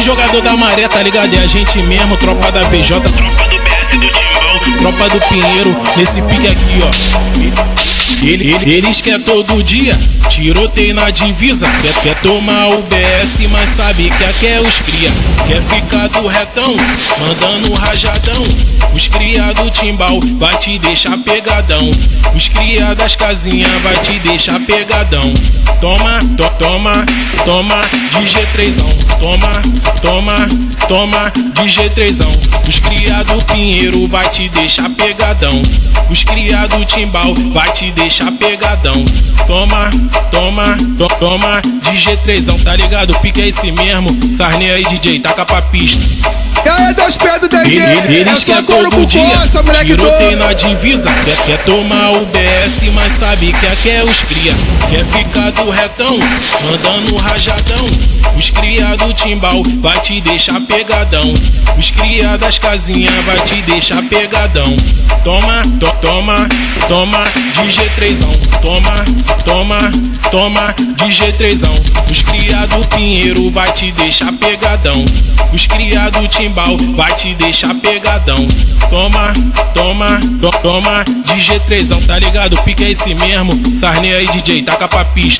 Esse jogador da maré, tá ligado? É a gente mesmo, tropa da PJ, tropa do BS do Timbão, tropa do Pinheiro, nesse pique aqui, ó. Ele, ele, eles quer todo dia, tiroteio na divisa. Quer, quer tomar o BS, mas sabe que aqui é os cria. Quer ficar do retão, mandando rajadão. Os cria do timbal vai te deixar pegadão. Os cria das casinhas vai te deixar pegadão. Toma, to, toma, toma, de G3ão. Toma, toma, toma, de G3ão. Os cria do Pinheiro vai te deixar pegadão. Os cria do timbal vai te deixar pegadão. Toma, toma, to, toma, de G3ão, tá ligado? Pique é esse mesmo. Sarney aí, DJ, taca pra pista. E aí, dois pés do dengue, Ele- Eles é só couro todo com dia, força, moleque tiroteio na divisa. Quer, quer tomar o BS, mas sabe que aqui é os cria. Quer ficar do retão, mandando rajadão. Os cria do timbal vai te deixar pegadão. Os cria das casinhas vai te deixar pegadão. Toma, to, toma, toma, de G3ão. Toma, toma, toma, de G3ão. Os cria do Pinheiro vai te deixar pegadão. Os cria do timbal vai te deixar pegadão. Toma, toma, to, toma, de G3ão, tá ligado? Pique é esse mesmo. Sarney aí, DJ, taca pra pista.